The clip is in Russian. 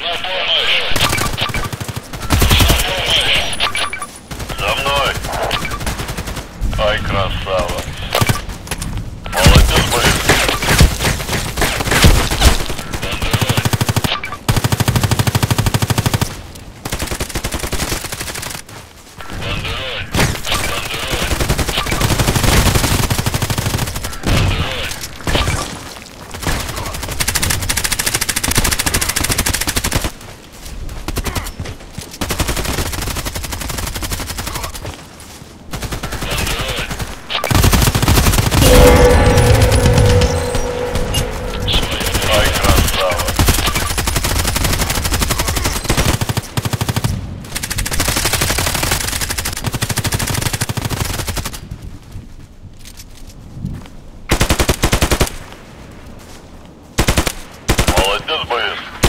За мной! Ай, красава! does best.